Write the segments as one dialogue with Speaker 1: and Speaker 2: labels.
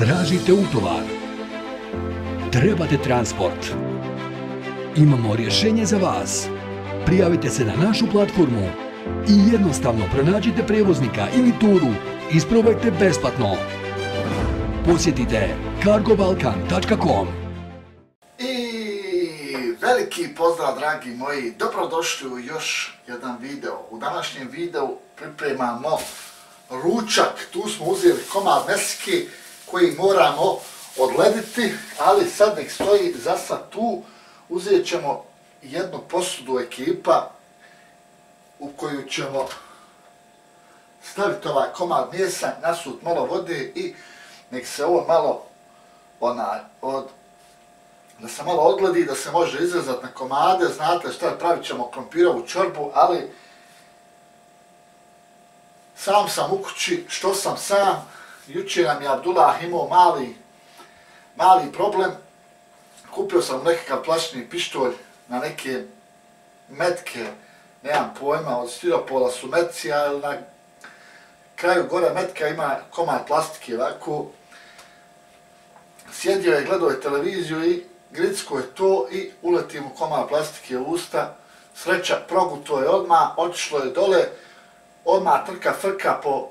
Speaker 1: Tražite utovar. Trebate transport. Imamo rješenje za vas. Prijavite se na našu platformu i jednostavno pronađite prevoznika ili turu. Isprobajte besplatno. Posjetite cargobalkan.com
Speaker 2: I veliki pozdrav dragi moji, dobrodošli u još jedan video. U današnjem videu pripremamo ručak, tu smo uzeli komad meske, koji moramo odlediti, ali sad nek stoji za sad tu. Uzet ćemo jednu posudu ekipa u koju ćemo staviti ovaj komad mjesa, nasut malo vode i nek se ovo malo ona, od, da se malo odgledi, da se može izrezati na komade, znate šta pravit ćemo krompirovu čorbu, ali sam sam u kući, što sam sam, jučer nam je Abdullah imao mali, mali problem, kupio sam nekakav plašni pištolj na neke metke, nemam pojma, od stiropola su metci, ali na kraju gore metka ima komad plastike, ovako, sjedio je, gledao je televiziju i gricko je to i uleti mu komad plastike u usta, sreća, proguto je odma, otišlo je dole, odma trka frka po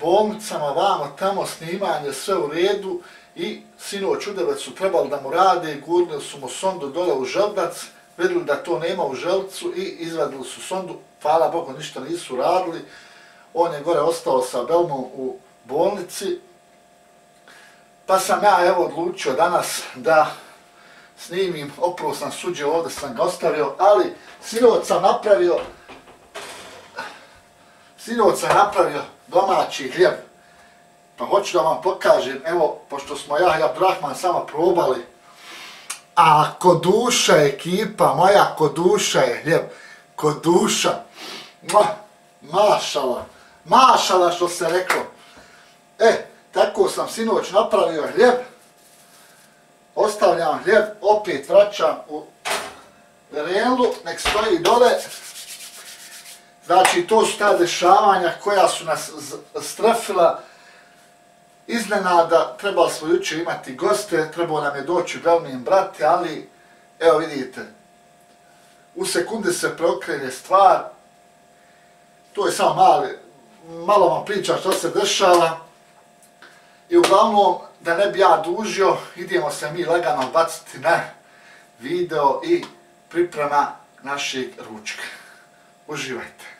Speaker 2: bolnicama, vamo, tamo, snimanje, sve u redu. I sinoć čudevac su trebali da mu rade, gurnili su mu sondu dole u želdac, vidjeli da to nema u želcu i izvadili su sondu, hvala Bogu, ništa nisu radili, on je gore ostao sa Belmom u bolnici, pa sam ja evo odlučio danas da snimim, opravo sam suđe, ovdje sam ga ostavio, ali sinovac sam napravio sinovac sam napravio domaći hljeb. Pa hoću da vam pokažem, evo, pošto smo ja i Abdrahman samo probali, a kod duša ekipa, moja kod duša je hljeb, kod duša, ma, mašala, mašala što se reklo. E, tako sam sinoć napravio hljeb, ostavljam hljeb, opet vraćam u relu, nek stoji dole, Znači, to su ta dešavanja koja su nas strefila iznenada. Trebali smo jučer imati goste, trebao nam je doći Belmin brate, ali, evo vidite, u sekunde se prokrenje stvar. To je samo mali, malo vam priča što se dešava. I uglavnom, da ne bi ja dužio, idemo se mi lagano baciti na video i priprema našeg ručka. Uživajte.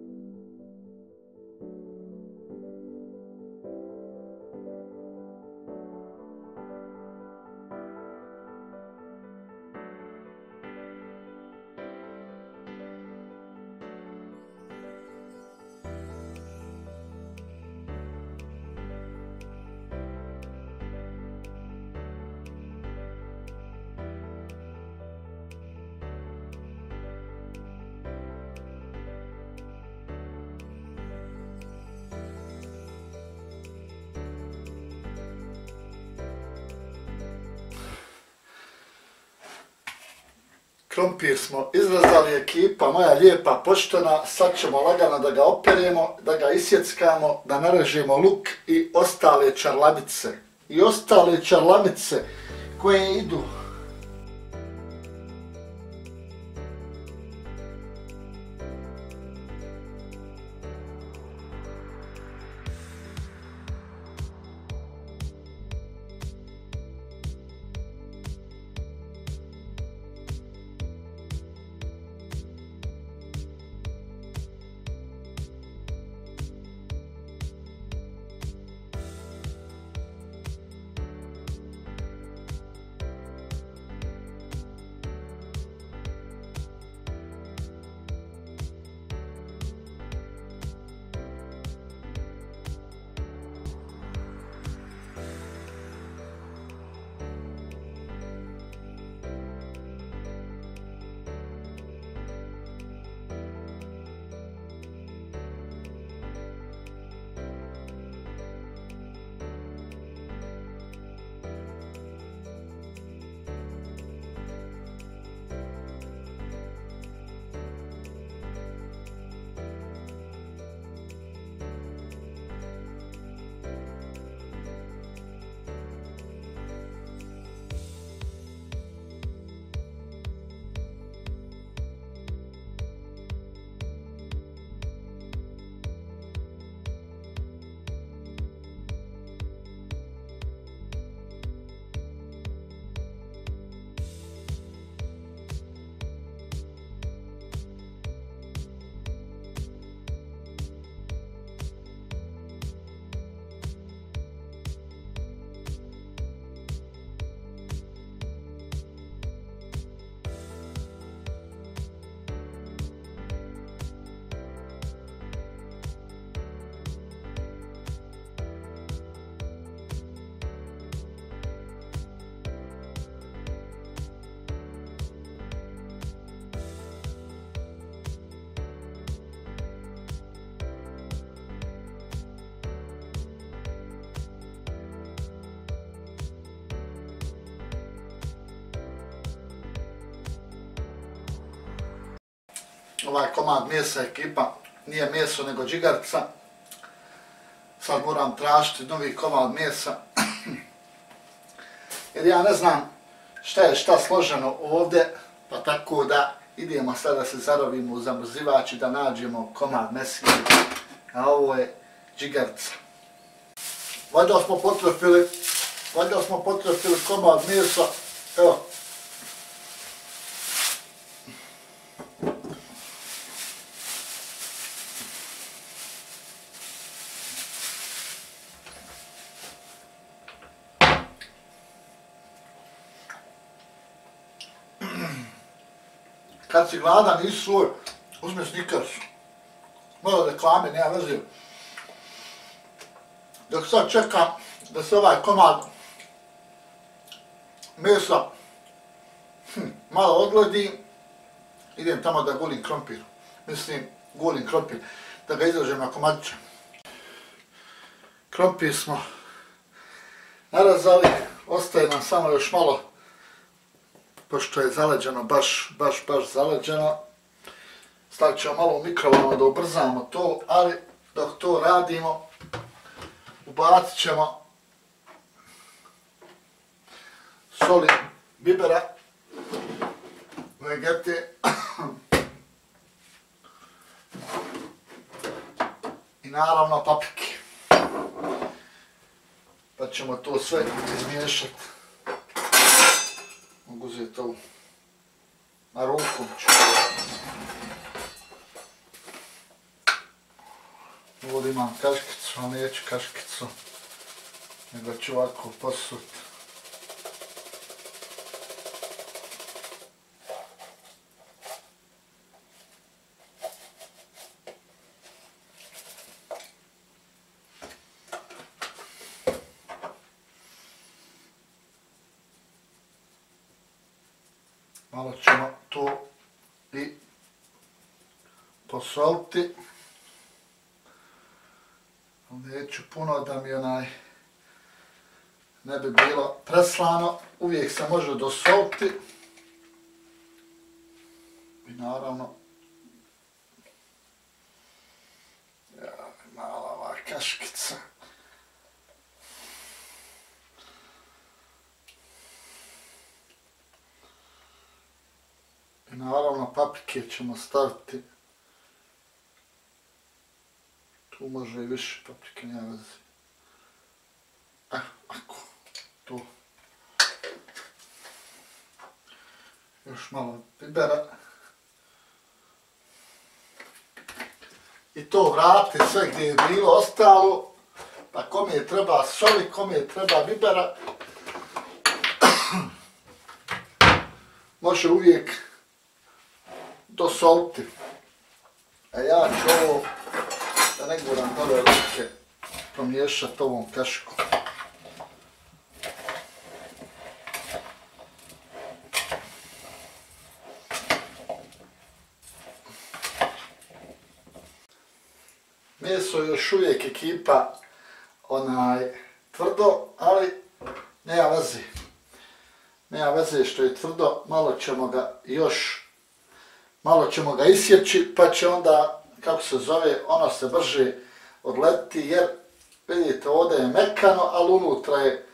Speaker 2: Krompir smo izrezali ekipa, moja lijepa poštena, sad ćemo lagano da ga operemo, da ga isjeckamo, da narežemo luk i ostale čarlamice. I ostale čarlamice koje idu ovaj komad mjesa ekipa, nije meso nego džigarca. Sad moram tražiti novi komad mjesa. Jer ja ne znam šta je šta složeno ovdje, pa tako da idemo sad da se zarovimo u zamrzivač i da nađemo komad mesa. A ovo je džigarca. Valjda smo potrefili, valjda smo potrefili komad mjesa. Evo, kad si gladan, nisi svoj, uzme snikers. Malo reklame, nema veze. Dok sad čekam da se ovaj komad mesa hm, malo odgledi, idem tamo da gulim krompir. Mislim, gulim krompir, da ga izražem na komadiće. Krompir smo narazali, ostaje nam samo još malo pošto je zaleđeno, baš, baš, baš zaleđeno, stavit ćemo malo u mikrovalno da ubrzamo to, ali dok to radimo, ubacit ćemo soli bibera, vegete i naravno paprike. Pa ćemo to sve izmiješati mogu uzeti ovu. na rukom ću. Ovdje imam kaškicu, ali neću kaškicu, nego ću ovako posuti. malo ćemo to i posoliti. Neću puno da mi onaj ne bi bilo. Uvijek se može dosoliti. I naravno ja, mala ova kaškica. I naravno paprike ćemo staviti. Tu može i više paprike, ne vezi Eh, ako, to Još malo bibera. I to vrati sve gdje je bilo ostalo. Pa kome je treba soli, kome je treba bibera. Može uvijek dosoliti. A ja ću ovo, da ne guram dole ruke, pomiješati ovom kaškom. Su još uvijek ekipa onaj tvrdo, ali nema veze. Nema veze što je tvrdo, malo ćemo ga još malo ćemo ga isjeći, pa će onda, kako se zove, ono se brže odletiti, jer vidite, ovdje je mekano, ali unutra je,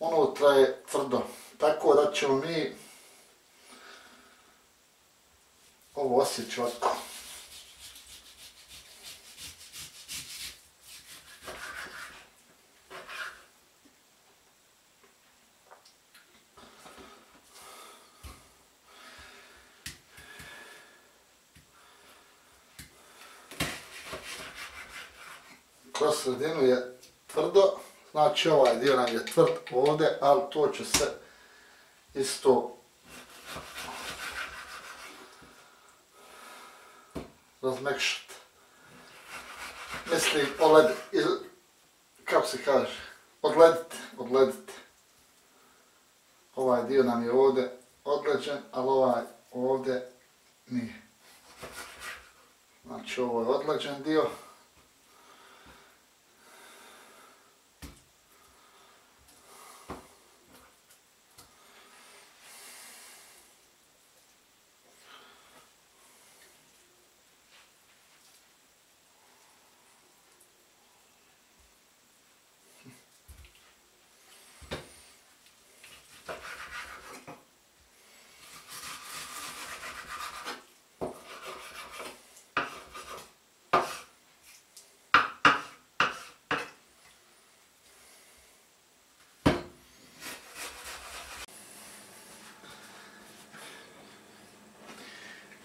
Speaker 2: unutra je tvrdo. Tako da ćemo mi ovo osjeći ovako. Sredinu je tvrdo, znači ovaj dio nam je tvrd ovdje, ali to će se isto razmekšati. Mislim, oled, kako se kaže, odlediti, odlediti. Ovaj dio nam je ovdje odleđen, ali ovaj ovdje nije. Znači ovo je odleđen dio.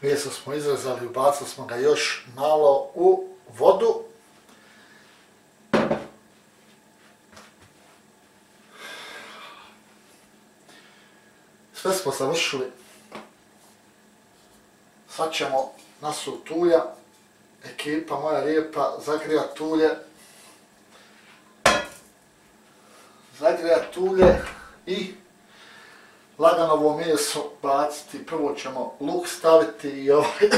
Speaker 2: Meso smo izrezali, ubacili smo ga još malo u vodu. Sve smo završili. Sad ćemo nasu tulja, ekipa moja lijepa, zagrija tulje. Zagrija tulje lagano ovo meso baciti. Prvo ćemo luk staviti i ovaj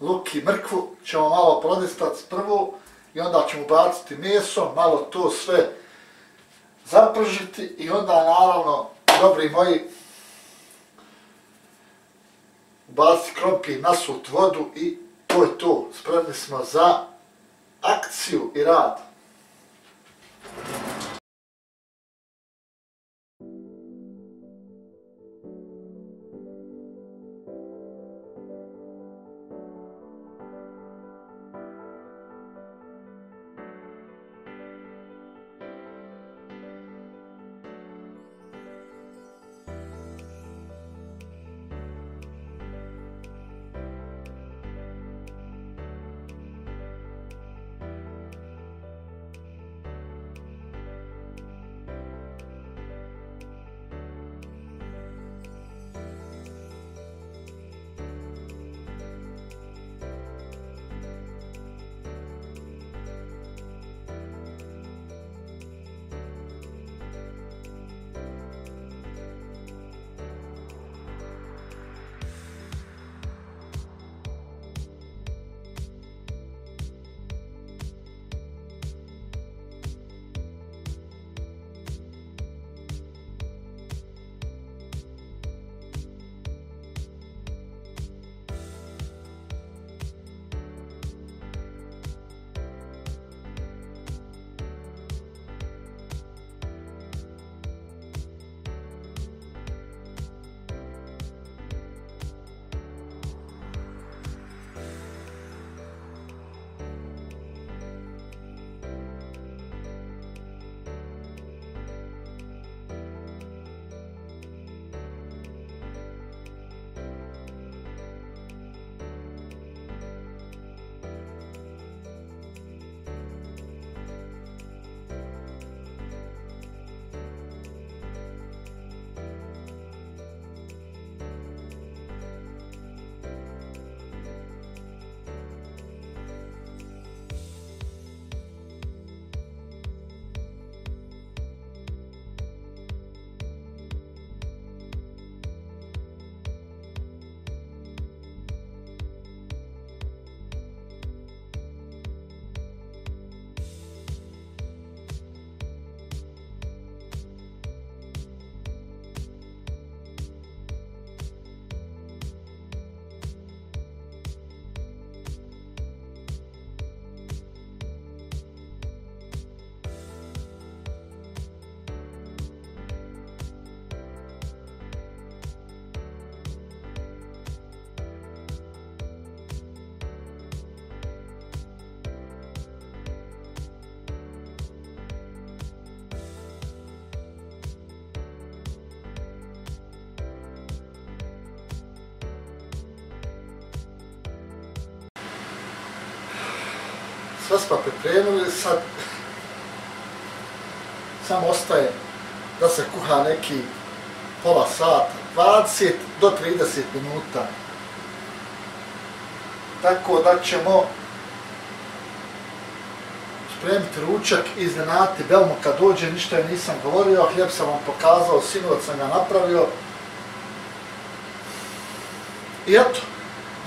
Speaker 2: luk i mrkvu ćemo malo prodestati prvo i onda ćemo baciti meso, malo to sve zapržiti i onda naravno, dobri moji, baciti krompir, nasut vodu i to je to. Spremni smo za akciju i rad. Sve smo pripremili, sad samo ostaje da se kuha neki pola sata, 20 do 30 minuta. Tako da ćemo spremiti ručak i iznenati Belmo kad dođe, ništa je nisam govorio, hljeb sam vam pokazao, sinovac sam ga napravio. I eto,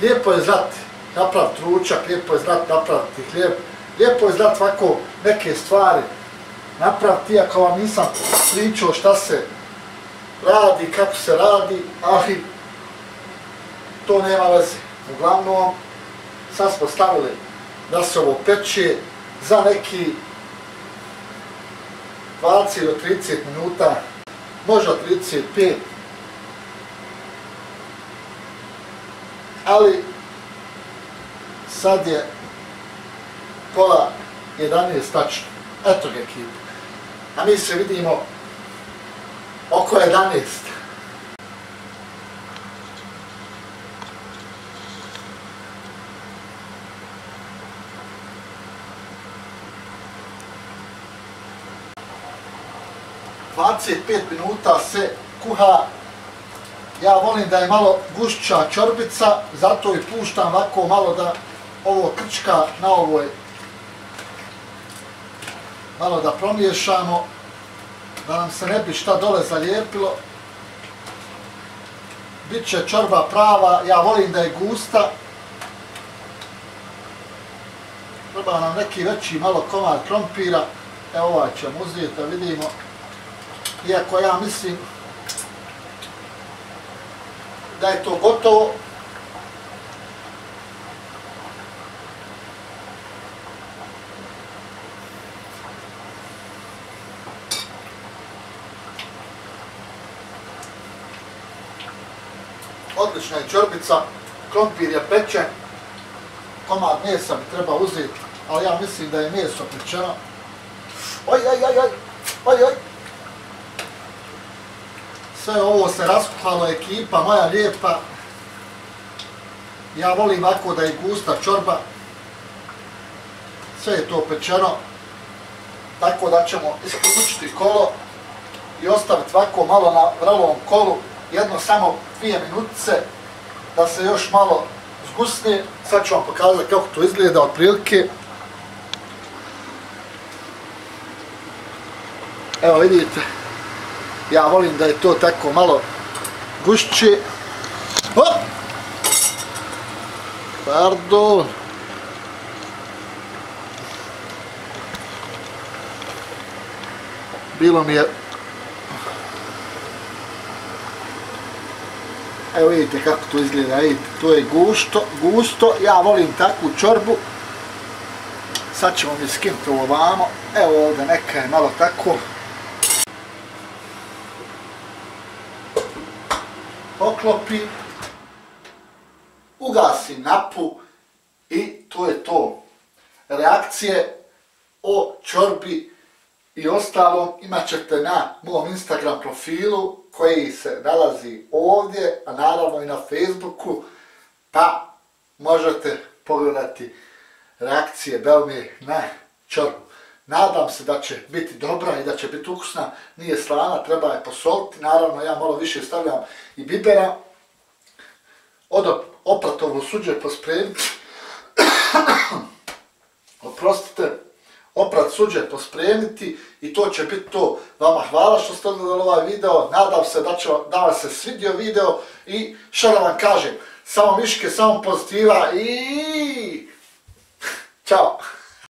Speaker 2: lijepo je znati napraviti ručak, lijepo je znati napraviti hljeb, lijepo je znat ovako neke stvari napraviti, iako vam nisam pričao šta se radi, kako se radi, ali to nema veze. Uglavnom, sad smo stavili da se ovo peče za neki 20 do 30 minuta, možda 35, ali sad je pola 11 tačno. Eto ga kip. A mi se vidimo oko 11. pet minuta se kuha. Ja volim da je malo gušća čorbica, zato i puštam ovako malo da ovo krčka na ovoj malo da promiješamo da nam se ne bi šta dole zalijepilo. Biće čorba prava, ja volim da je gusta. Treba nam neki veći malo komad krompira. Evo ovaj ćemo uzeti da vidimo. Iako ja mislim da je to gotovo. Odlična je čorbica, krompir je pečen, komad mesa bi treba uzeti, ali ja mislim da je meso pečeno. Oj, oj, oj, oj, oj, oj. Sve ovo se raskuhalo, ekipa moja lijepa. Ja volim ovako da je gusta čorba. Sve je to pečeno. Tako da ćemo isključiti kolo i ostaviti ovako malo na vrlovom kolu. Jedno samo dvije minutice da se još malo zgusne. Sad ću vam pokazati kako to izgleda otprilike. Evo vidite, ja volim da je to tako malo gušće. Hop! Pardon. Bilo mi je... Evo vidite kako to izgleda, vidite, to je gusto, gusto, ja volim takvu čorbu. Sad ćemo mi skinuti ovo vamo, evo ovdje neka je malo tako. oklopi, ugasi napu i to je to. Reakcije o čorbi i ostalo imat ćete na mom Instagram profilu koji se nalazi ovdje, a naravno i na Facebooku, pa možete pogledati reakcije Belmi na čorbu. Nadam se da će biti dobra i da će biti ukusna, nije slana, treba je posoliti, naravno ja malo više stavljam i bibera. Od opratovo suđe pospremiti. Oprostite, oprat suđe pospremiti i to će biti to. Vama hvala što ste odgledali ovaj video, nadam se da, će, da vam se svidio video i što da vam kažem, samo miške, samo pozitiva i... Ćao!